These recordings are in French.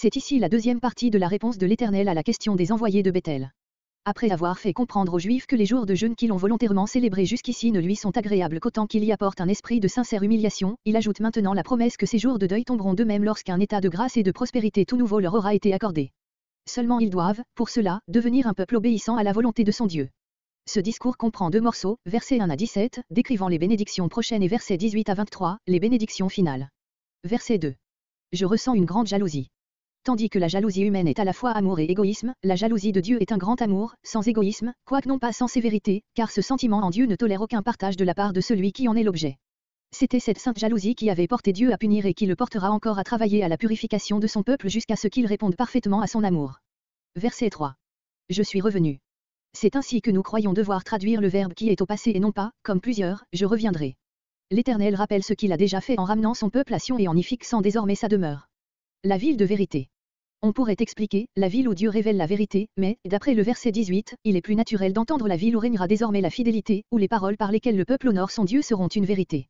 C'est ici la deuxième partie de la réponse de l'Éternel à la question des envoyés de Bethel. Après avoir fait comprendre aux Juifs que les jours de jeûne qu'ils ont volontairement célébrés jusqu'ici ne lui sont agréables qu'autant qu'il y apporte un esprit de sincère humiliation, il ajoute maintenant la promesse que ces jours de deuil tomberont d'eux-mêmes lorsqu'un état de grâce et de prospérité tout nouveau leur aura été accordé. Seulement ils doivent, pour cela, devenir un peuple obéissant à la volonté de son Dieu. Ce discours comprend deux morceaux, versets 1 à 17, décrivant les bénédictions prochaines et versets 18 à 23, les bénédictions finales. Verset 2. Je ressens une grande jalousie. Tandis que la jalousie humaine est à la fois amour et égoïsme, la jalousie de Dieu est un grand amour, sans égoïsme, quoique non pas sans sévérité, car ce sentiment en Dieu ne tolère aucun partage de la part de celui qui en est l'objet. C'était cette sainte jalousie qui avait porté Dieu à punir et qui le portera encore à travailler à la purification de son peuple jusqu'à ce qu'il réponde parfaitement à son amour. Verset 3. Je suis revenu. C'est ainsi que nous croyons devoir traduire le verbe qui est au passé et non pas, comme plusieurs, je reviendrai. L'Éternel rappelle ce qu'il a déjà fait en ramenant son peuple à Sion et en y fixant désormais sa demeure. La ville de vérité. On pourrait expliquer, la ville où Dieu révèle la vérité, mais, d'après le verset 18, il est plus naturel d'entendre la ville où régnera désormais la fidélité, où les paroles par lesquelles le peuple honore son Dieu seront une vérité.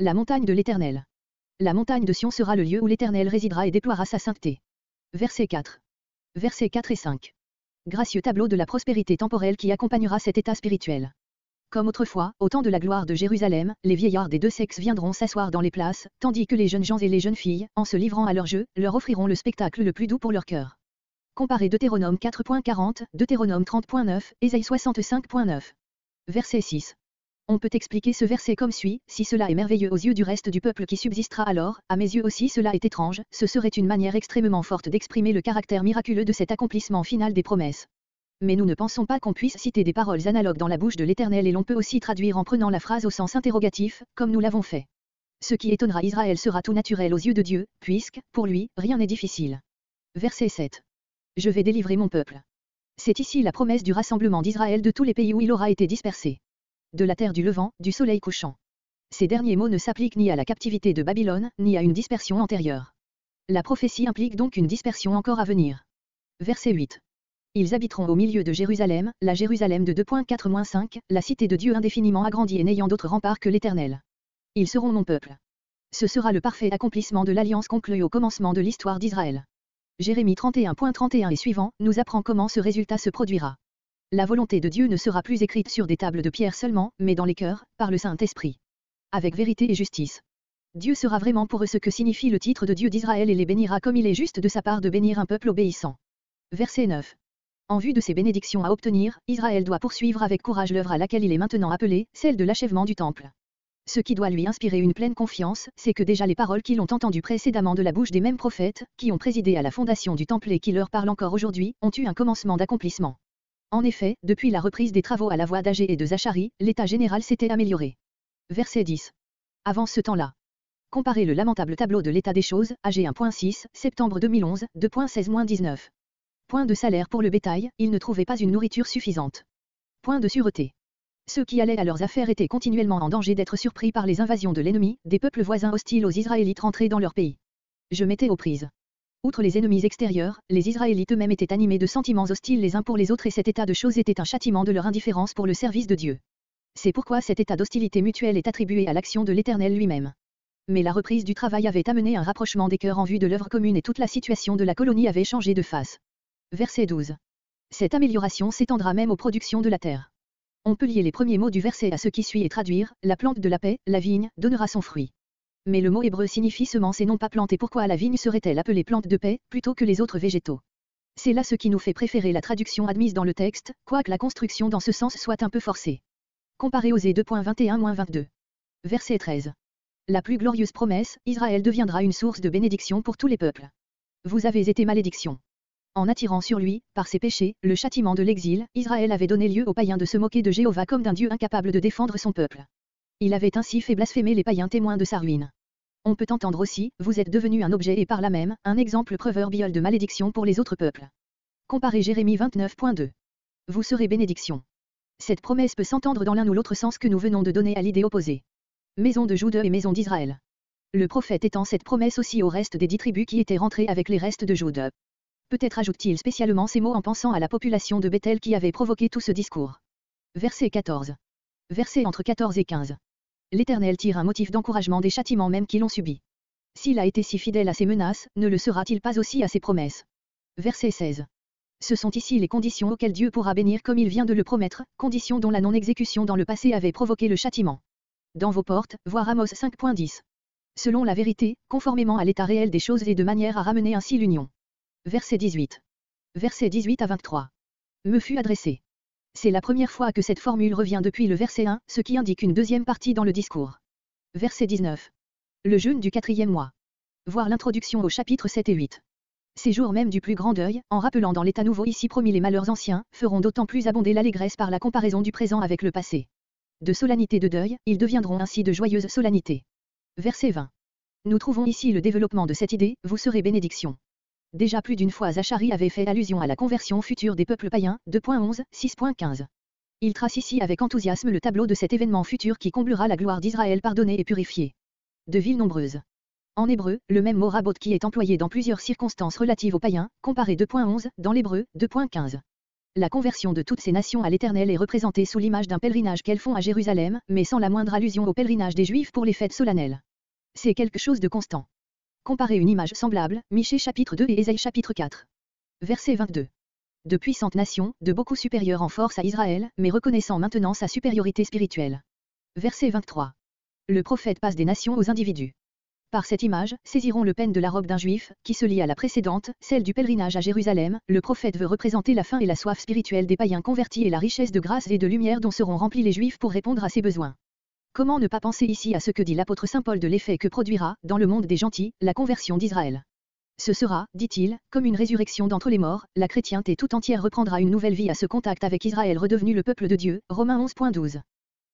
La montagne de l'Éternel. La montagne de Sion sera le lieu où l'Éternel résidera et déploiera sa sainteté. Verset 4. Versets 4 et 5. Gracieux tableau de la prospérité temporelle qui accompagnera cet état spirituel. Comme autrefois, au temps de la gloire de Jérusalem, les vieillards des deux sexes viendront s'asseoir dans les places, tandis que les jeunes gens et les jeunes filles, en se livrant à leur jeu, leur offriront le spectacle le plus doux pour leur cœur. Comparez Deutéronome 4.40, Deutéronome 30.9, Ésaïe 65.9. Verset 6. On peut expliquer ce verset comme suit, si cela est merveilleux aux yeux du reste du peuple qui subsistera alors, à mes yeux aussi cela est étrange, ce serait une manière extrêmement forte d'exprimer le caractère miraculeux de cet accomplissement final des promesses. Mais nous ne pensons pas qu'on puisse citer des paroles analogues dans la bouche de l'Éternel et l'on peut aussi traduire en prenant la phrase au sens interrogatif, comme nous l'avons fait. Ce qui étonnera Israël sera tout naturel aux yeux de Dieu, puisque, pour lui, rien n'est difficile. Verset 7. Je vais délivrer mon peuple. C'est ici la promesse du rassemblement d'Israël de tous les pays où il aura été dispersé de la terre du levant, du soleil couchant. Ces derniers mots ne s'appliquent ni à la captivité de Babylone, ni à une dispersion antérieure. La prophétie implique donc une dispersion encore à venir. Verset 8. Ils habiteront au milieu de Jérusalem, la Jérusalem de 2.4-5, la cité de Dieu indéfiniment agrandie et n'ayant d'autre rempart que l'Éternel. Ils seront mon peuple. Ce sera le parfait accomplissement de l'alliance conclue au commencement de l'histoire d'Israël. Jérémie 31.31 et suivant nous apprend comment ce résultat se produira. La volonté de Dieu ne sera plus écrite sur des tables de pierre seulement, mais dans les cœurs, par le Saint-Esprit. Avec vérité et justice. Dieu sera vraiment pour eux ce que signifie le titre de Dieu d'Israël et les bénira comme il est juste de sa part de bénir un peuple obéissant. Verset 9. En vue de ces bénédictions à obtenir, Israël doit poursuivre avec courage l'œuvre à laquelle il est maintenant appelé, celle de l'achèvement du temple. Ce qui doit lui inspirer une pleine confiance, c'est que déjà les paroles qu'ils ont entendues précédemment de la bouche des mêmes prophètes, qui ont présidé à la fondation du temple et qui leur parlent encore aujourd'hui, ont eu un commencement d'accomplissement. En effet, depuis la reprise des travaux à la voie d'Agé et de Zachari, l'état général s'était amélioré. Verset 10. Avant ce temps-là. Comparez le lamentable tableau de l'état des choses, AG 1.6, septembre 2011, 2.16-19. Point de salaire pour le bétail, ils ne trouvaient pas une nourriture suffisante. Point de sûreté. Ceux qui allaient à leurs affaires étaient continuellement en danger d'être surpris par les invasions de l'ennemi, des peuples voisins hostiles aux Israélites rentrés dans leur pays. Je m'étais aux prises. Outre les ennemis extérieurs, les Israélites eux-mêmes étaient animés de sentiments hostiles les uns pour les autres et cet état de choses était un châtiment de leur indifférence pour le service de Dieu. C'est pourquoi cet état d'hostilité mutuelle est attribué à l'action de l'Éternel lui-même. Mais la reprise du travail avait amené un rapprochement des cœurs en vue de l'œuvre commune et toute la situation de la colonie avait changé de face. Verset 12. Cette amélioration s'étendra même aux productions de la terre. On peut lier les premiers mots du verset à ce qui suit et traduire, la plante de la paix, la vigne, donnera son fruit. Mais le mot hébreu signifie semence et non pas plante et pourquoi la vigne serait-elle appelée plante de paix, plutôt que les autres végétaux? C'est là ce qui nous fait préférer la traduction admise dans le texte, quoique la construction dans ce sens soit un peu forcée. Comparé aux 2.21-22. Verset 13. La plus glorieuse promesse, Israël deviendra une source de bénédiction pour tous les peuples. Vous avez été malédiction. En attirant sur lui, par ses péchés, le châtiment de l'exil, Israël avait donné lieu aux païens de se moquer de Jéhovah comme d'un Dieu incapable de défendre son peuple. Il avait ainsi fait blasphémer les païens témoins de sa ruine. On peut entendre aussi, vous êtes devenu un objet et par là même, un exemple proverbial de malédiction pour les autres peuples. Comparez Jérémie 29.2. Vous serez bénédiction. Cette promesse peut s'entendre dans l'un ou l'autre sens que nous venons de donner à l'idée opposée. Maison de Jude et maison d'Israël. Le prophète étend cette promesse aussi au reste des dix tribus qui étaient rentrées avec les restes de Jude. Peut-être ajoute-t-il spécialement ces mots en pensant à la population de Bethel qui avait provoqué tout ce discours. Verset 14. Verset entre 14 et 15 l'Éternel tire un motif d'encouragement des châtiments même qu'ils ont subis. S'il a été si fidèle à ses menaces, ne le sera-t-il pas aussi à ses promesses? Verset 16. Ce sont ici les conditions auxquelles Dieu pourra bénir comme il vient de le promettre, conditions dont la non-exécution dans le passé avait provoqué le châtiment. Dans vos portes, voir Amos 5.10. Selon la vérité, conformément à l'état réel des choses et de manière à ramener ainsi l'union. Verset 18. Verset 18 à 23. Me fut adressé. C'est la première fois que cette formule revient depuis le verset 1, ce qui indique une deuxième partie dans le discours. Verset 19. Le jeûne du quatrième mois. Voir l'introduction au chapitre 7 et 8. Ces jours même du plus grand deuil, en rappelant dans l'état nouveau ici promis les malheurs anciens, feront d'autant plus abonder l'allégresse par la comparaison du présent avec le passé. De solennité de deuil, ils deviendront ainsi de joyeuses solennités. Verset 20. Nous trouvons ici le développement de cette idée, vous serez bénédiction. Déjà plus d'une fois Zachary avait fait allusion à la conversion future des peuples païens, 2.11, 6.15. Il trace ici avec enthousiasme le tableau de cet événement futur qui comblera la gloire d'Israël pardonnée et purifiée de villes nombreuses. En hébreu, le même mot rabot qui est employé dans plusieurs circonstances relatives aux païens, comparé 2.11, dans l'hébreu, 2.15. La conversion de toutes ces nations à l'Éternel est représentée sous l'image d'un pèlerinage qu'elles font à Jérusalem, mais sans la moindre allusion au pèlerinage des Juifs pour les fêtes solennelles. C'est quelque chose de constant. Comparez une image semblable, Michée chapitre 2 et Ésaïe chapitre 4. Verset 22. De puissantes nations, de beaucoup supérieures en force à Israël, mais reconnaissant maintenant sa supériorité spirituelle. Verset 23. Le prophète passe des nations aux individus. Par cette image, saisiront le peine de la robe d'un juif, qui se lie à la précédente, celle du pèlerinage à Jérusalem, le prophète veut représenter la faim et la soif spirituelle des païens convertis et la richesse de grâce et de lumière dont seront remplis les juifs pour répondre à ses besoins. Comment ne pas penser ici à ce que dit l'apôtre Saint Paul de l'effet que produira, dans le monde des gentils, la conversion d'Israël? Ce sera, dit-il, comme une résurrection d'entre les morts, la chrétienté tout entière reprendra une nouvelle vie à ce contact avec Israël redevenu le peuple de Dieu, Romains 11.12.